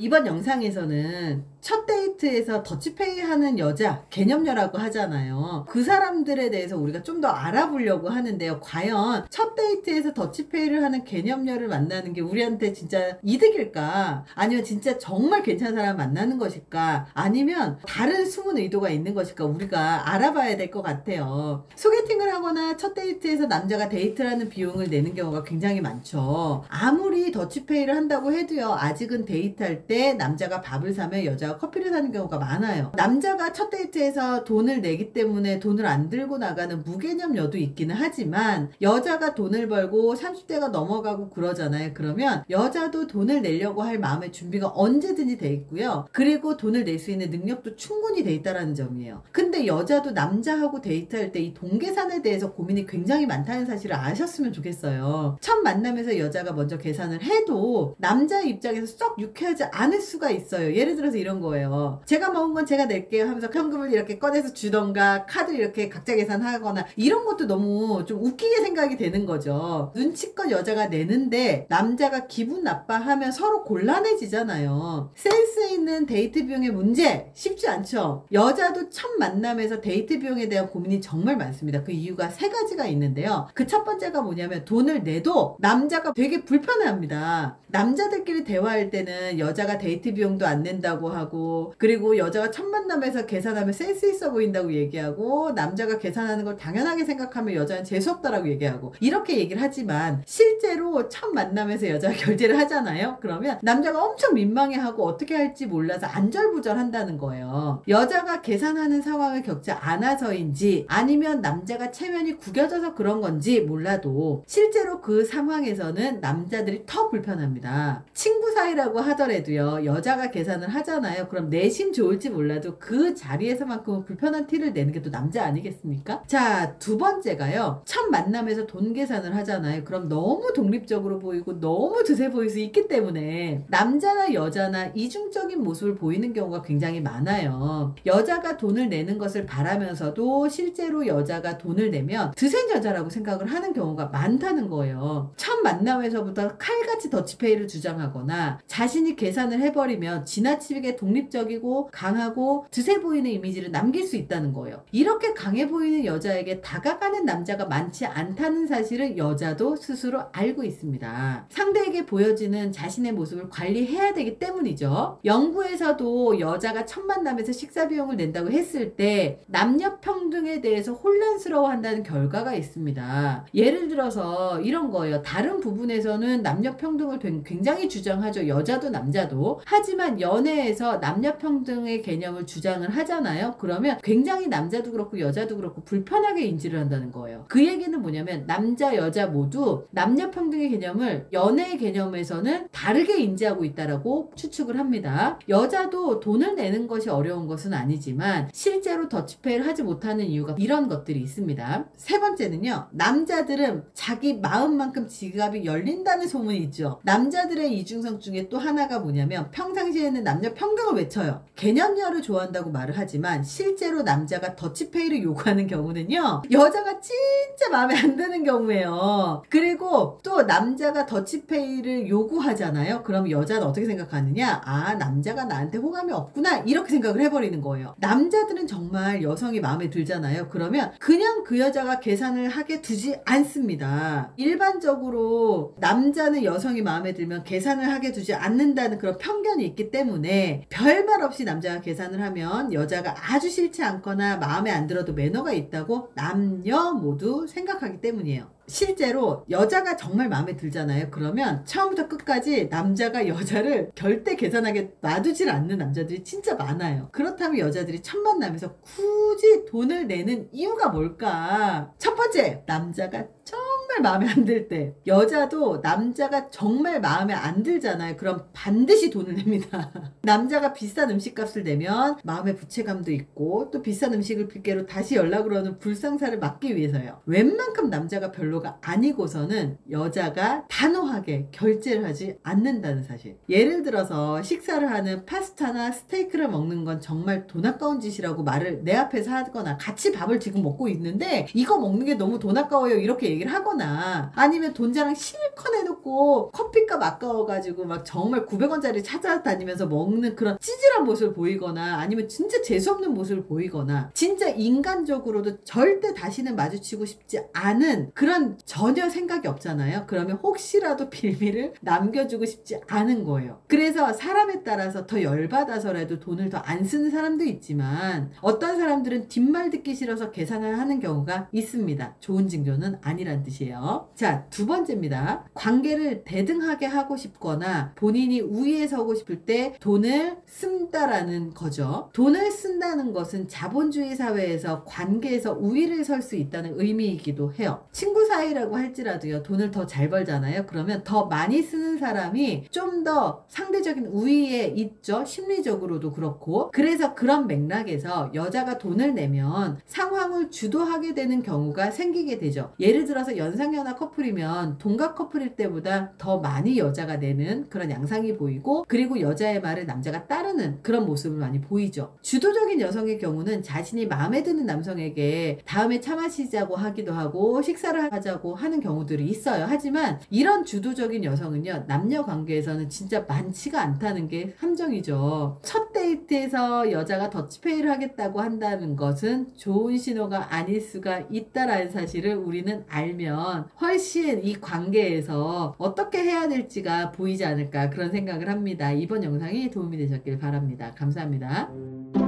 이번 영상에서는 첫 데이트에서 더치페이 하는 여자 개념녀라고 하잖아요. 그 사람들에 대해서 우리가 좀 더 알아보려고 하는데요. 과연 첫 데이트에서 더치페이를 하는 개념녀를 만나는 게 우리한테 진짜 이득일까? 아니면 진짜 정말 괜찮은 사람 만나는 것일까? 아니면 다른 숨은 의도가 있는 것일까? 우리가 알아봐야 될 것 같아요. 소개팅을 하거나 첫 데이트에서 남자가 데이트를 하는 비용을 내는 경우가 굉장히 많죠. 아무리 더치페이를 한다고 해도요. 아직은 데이트할 때 남자가 밥을 사면 여자가 커피를 사는 경우가 많아요. 남자가 첫 데이트에서 돈을 내기 때문에 돈을 안 들고 나가는 무개념 여도 있기는 하지만 여자가 돈을 벌고 30대가 넘어가고 그러잖아요. 그러면 여자도 돈을 내려고 할 마음의 준비가 언제든지 돼 있고요. 그리고 돈을 낼 수 있는 능력도 충분히 돼 있다라는 점이에요. 근데 여자도 남자하고 데이트할 때이돈 계산에 대해서 고민이 굉장히 많다는 사실을 아셨으면 좋겠어요. 첫 만남에서 여자가 먼저 계산을 해도 남자 입장에서 썩 유쾌하지 않을 수가 있어요. 예를 들어서 이런 거예요. 제가 먹은 건 제가 낼게요 하면서 현금을 이렇게 꺼내서 주던가 카드 이렇게 각자 계산하거나 이런 것도 너무 좀 웃기게 생각이 되는 거죠. 눈치껏 여자가 내는데 남자가 기분 나빠하면 서로 곤란해지잖아요. 센스 있는 데이트 비용의 문제 쉽지 않죠. 여자도 첫 만남에서 데이트 비용에 대한 고민이 정말 많습니다. 그 이유가 세 가지가 있는데요. 그 첫 번째가 뭐냐면 돈을 내도 남자가 되게 불편해합니다. 남자들끼리 대화할 때는 여자가 데이트 비용도 안 낸다고 하고 그리고 여자가 첫 만남에서 계산하면 센스 있어 보인다고 얘기하고 남자가 계산하는 걸 당연하게 생각하면 여자는 재수 없다라고 얘기하고 이렇게 얘기를 하지만 실제로 첫 만남에서 여자가 결제를 하잖아요. 그러면 남자가 엄청 민망해하고 어떻게 할지 몰라서 안절부절한다는 거예요. 여자가 계산하는 상황을 겪지 않아서인지 아니면 남자가 체면이 구겨져서 그런 건지 몰라도 실제로 그 상황에서는 남자들이 더 불편합니다. 친구 사이라고 하더라도요. 여자가 계산을 하잖아요. 그럼 내심 좋을지 몰라도 그 자리에서만큼은 불편한 티를 내는 게 또 남자 아니겠습니까? 자, 두 번째가요. 첫 만남에서 돈 계산을 하잖아요. 그럼 너무 독립적으로 보이고 너무 드세 보일 수 있기 때문에 남자나 여자나 이중적인 모습을 보이는 경우가 굉장히 많아요. 여자가 돈을 내는 것을 바라면서도 실제로 여자가 돈을 내면 드센 여자라고 생각을 하는 경우가 많다는 거예요. 첫 만남에서부터 칼같이 더치페이를 주장하거나 자신이 계산 을 해버리면 지나치게 독립적이고 강하고 드세 보이는 이미지를 남길 수 있다는 거예요. 이렇게 강해 보이는 여자에게 다가가는 남자가 많지 않다는 사실을 여자도 스스로 알고 있습니다. 상대에게 보여지는 자신의 모습을 관리해야 되기 때문이죠. 연구에서도 여자가 첫 만남에서 식사 비용을 낸다고 했을 때 남녀 평등에 대해서 혼란스러워 한다는 결과가 있습니다. 예를 들어서 이런 거예요. 다른 부분에서는 남녀 평등을 굉장히 주장하죠. 여자도 남자 도. 하지만 연애에서 남녀 평등의 개념을 주장을 하잖아요. 그러면 굉장히 남자도 그렇고 여자도 그렇고 불편하게 인지를 한다는 거예요. 그 얘기는 뭐냐면 남자 여자 모두 남녀 평등의 개념을 연애의 개념에서는 다르게 인지하고 있다라고 추측을 합니다. 여자도 돈을 내는 것이 어려운 것은 아니지만 실제로 더치페이를 하지 못하는 이유가 이런 것들이 있습니다. 세 번째는요. 남자들은 자기 마음만큼 지갑이 열린다는 소문이 있죠. 남자들의 이중성 중에 또 하나가 뭐냐면 평상시에는 남녀 평등을 외쳐요. 개념녀를 좋아한다고 말을 하지만 실제로 남자가 더치페이를 요구하는 경우는요. 여자가 진짜 마음에 안 드는 경우예요. 그리고 또 남자가 더치페이를 요구하잖아요. 그럼 여자는 어떻게 생각하느냐? 아, 남자가 나한테 호감이 없구나. 이렇게 생각을 해버리는 거예요. 남자들은 정말 여성이 마음에 들잖아요. 그러면 그냥 그 여자가 계산을 하게 두지 않습니다. 일반적으로 남자는 여성이 마음에 들면 계산을 하게 두지 않는다는 그런 편견이 있기 때문에 별말 없이 남자가 계산을 하면 여자가 아주 싫지 않거나 마음에 안 들어도 매너가 있다고 남녀 모두 생각하기 때문이에요. 실제로 여자가 정말 마음에 들잖아요. 그러면 처음부터 끝까지 남자가 여자를 절대 계산하게 놔두질 않는 남자들이 진짜 많아요. 그렇다면 여자들이 첫 만남에서 굳이 돈을 내는 이유가 뭘까? 첫 번째, 남자가 정 말 마음에 안 들 때. 여자도 남자가 정말 마음에 안 들잖아요. 그럼 반드시 돈을 냅니다. 남자가 비싼 음식값을 내면 마음의 부채감도 있고 또 비싼 음식을 핑계로 다시 연락을 하는 불상사를 막기 위해서요. 웬만큼 남자가 별로가 아니고서는 여자가 단호하게 결제를 하지 않는다는 사실. 예를 들어서 식사를 하는 파스타나 스테이크를 먹는 건 정말 돈 아까운 짓이라고 말을 내 앞에서 하거나 같이 밥을 지금 먹고 있는데 이거 먹는 게 너무 돈 아까워요 이렇게 얘기를 하거나 아니면 돈 자랑 실컷 해놓고 커피값 아까워가지고 막 정말 900원짜리 찾아다니면서 먹는 그런 찌질한 모습을 보이거나 아니면 진짜 재수없는 모습을 보이거나 진짜 인간적으로도 절대 다시는 마주치고 싶지 않은 그런 전혀 생각이 없잖아요. 그러면 혹시라도 비밀을 남겨주고 싶지 않은 거예요. 그래서 사람에 따라서 더 열받아서라도 돈을 더 안 쓰는 사람도 있지만 어떤 사람들은 뒷말 듣기 싫어서 계산을 하는 경우가 있습니다. 좋은 징조는 아니란 뜻이에요. 자, 두 번째입니다. 관계를 대등하게 하고 싶거나 본인이 우위에 서고 싶을 때 돈을 쓴다라는 거죠. 돈을 쓴다는 것은 자본주의 사회에서 관계에서 우위를 설 수 있다는 의미이기도 해요. 친구 사이라고 할지라도요, 돈을 더 잘 벌잖아요. 그러면 더 많이 쓰는 사람이 좀 더 상대적인 우위에 있죠. 심리적으로도 그렇고. 그래서 그런 맥락에서 여자가 돈을 내면 상황을 주도하게 되는 경우가 생기게 되죠. 예를 들어서 연 상연하 커플이면 동갑 커플일 때보다 더 많이 여자가 내는 그런 양상이 보이고 그리고 여자의 말을 남자가 따르는 그런 모습을 많이 보이죠. 주도적인 여성의 경우는 자신이 마음에 드는 남성에게 다음에 차 마시자고 하기도 하고 식사를 하자고 하는 경우들이 있어요. 하지만 이런 주도적인 여성은요 남녀 관계에서는 진짜 많지가 않다는 게 함정이죠. 첫 데이트에서 여자가 더치페이를 하겠다고 한다는 것은 좋은 신호가 아닐 수가 있다라는 사실을 우리는 알면 훨씬 이 관계에서 어떻게 해야 될지가 보이지 않을까 그런 생각을 합니다. 이번 영상이 도움이 되셨길 바랍니다. 감사합니다.